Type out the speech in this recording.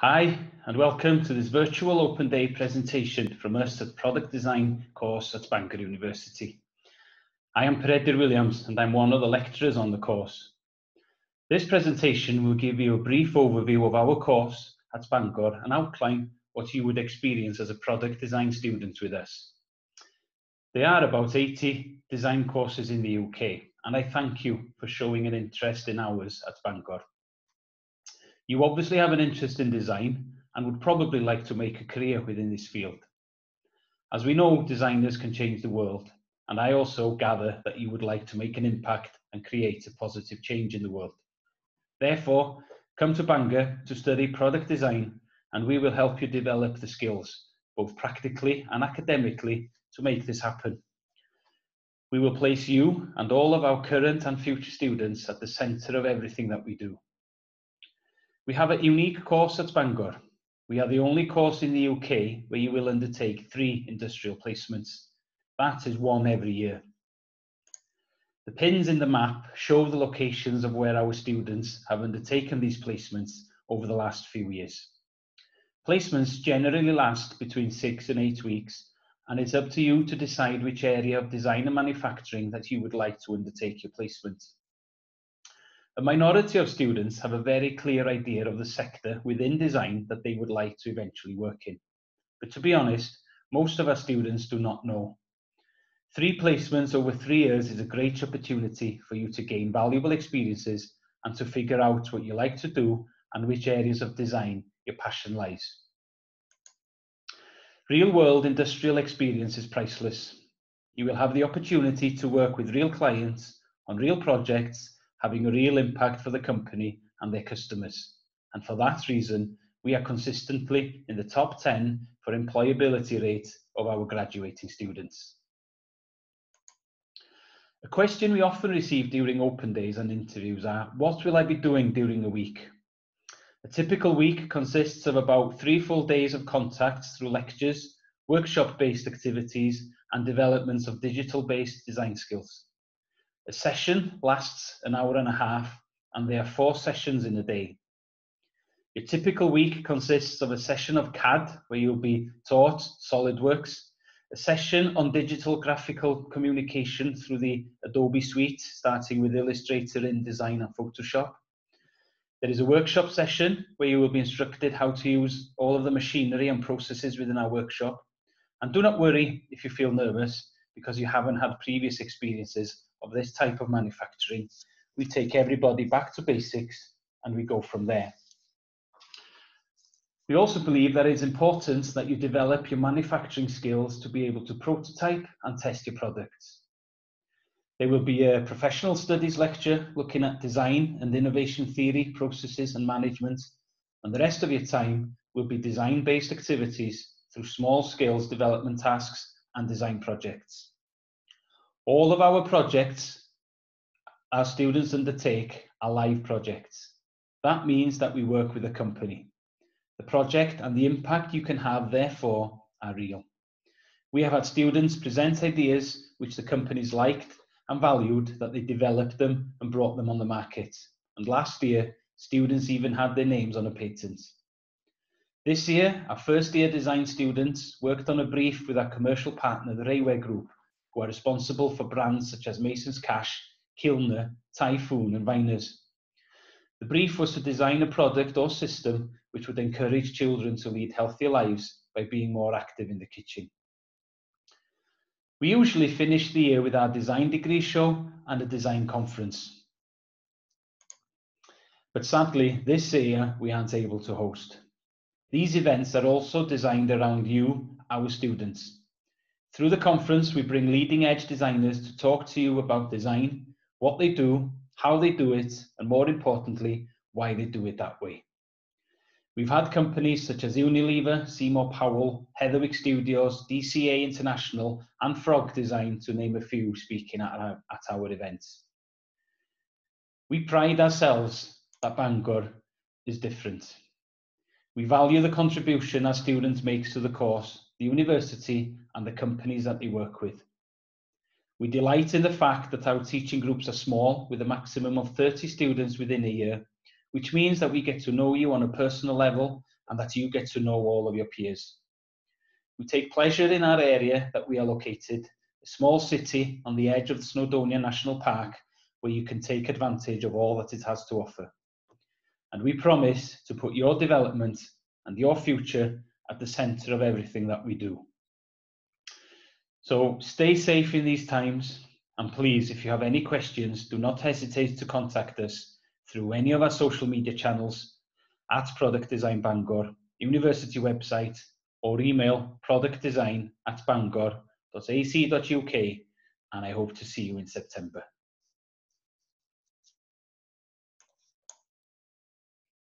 Hi, and welcome to this virtual open day presentation from us at Product Design course at Bangor University. I am Peredur Williams and I'm one of the lecturers on the course. This presentation will give you a brief overview of our course at Bangor and outline what you would experience as a product design student with us. There are about 80 design courses in the UK and I thank you for showing an interest in ours at Bangor. You obviously have an interest in design and would probably like to make a career within this field. As we know, designers can change the world, and I also gather that you would like to make an impact and create a positive change in the world. Therefore, come to Bangor to study product design, and we will help you develop the skills, both practically and academically, to make this happen. We will place you and all of our current and future students at the centre of everything that we do. We have a unique course at Bangor. We are the only course in the UK where you will undertake three industrial placements. That is one every year. The pins in the map show the locations of where our students have undertaken these placements over the last few years. Placements generally last between six and eight weeks, and it's up to you to decide which area of design and manufacturing that you would like to undertake your placement. A minority of students have a very clear idea of the sector within design that they would like to eventually work in. But to be honest, most of our students do not know. Three placements over three years is a great opportunity for you to gain valuable experiences and to figure out what you like to do and which areas of design your passion lies. Real world industrial experience is priceless. You will have the opportunity to work with real clients on real projects having a real impact for the company and their customers. And for that reason, we are consistently in the top 10 for employability rate of our graduating students. A question we often receive during open days and interviews are, what will I be doing during a week? A typical week consists of about three full days of contacts through lectures, workshop-based activities, and developments of digital-based design skills. A session lasts an hour and a half, and there are four sessions in a day. Your typical week consists of a session of CAD, where you'll be taught SolidWorks, a session on digital graphical communication through the Adobe Suite, starting with Illustrator, InDesign, and Photoshop. There is a workshop session where you will be instructed how to use all of the machinery and processes within our workshop. And do not worry if you feel nervous because you haven't had previous experiences of this type of manufacturing, we take everybody back to basics and we go from there. We also believe that it's important that you develop your manufacturing skills to be able to prototype and test your products. There will be a professional studies lecture looking at design and innovation theory, processes and management, and the rest of your time will be design-based activities through small skills development tasks and design projects. All of our projects our students undertake are live projects. That means that we work with a company. The project and the impact you can have, therefore, are real. We have had students present ideas which the companies liked and valued that they developed them and brought them on the market. And last year, students even had their names on a patent. This year, our first year design students worked on a brief with our commercial partner, the Rayware Group, who are responsible for brands such as Mason's Cash, Kilner, Typhoon, and Viners. The brief was to design a product or system which would encourage children to lead healthier lives by being more active in the kitchen. We usually finish the year with our design degree show and a design conference. But sadly, this year we aren't able to host. These events are also designed around you, our students. Through the conference, we bring leading edge designers to talk to you about design, what they do, how they do it, and more importantly, why they do it that way. We've had companies such as Unilever, Seymour Powell, Heatherwick Studios, DCA International, and Frog Design, to name a few, speaking at our, at our events. We pride ourselves that Bangor is different. We value the contribution our students make to the course the university and the companies that they work with. We delight in the fact that our teaching groups are small with a maximum of 30 students within a year, which means that we get to know you on a personal level and that you get to know all of your peers. We take pleasure in our area that we are located, a small city on the edge of the Snowdonia National Park, where you can take advantage of all that it has to offer. And we promise to put your development and your future at the centre of everything that we do. So stay safe in these times, and please, if you have any questions, do not hesitate to contact us through any of our social media channels at Product Design Bangor, university website, or email productdesign at bangor.ac.uk, and I hope to see you in September.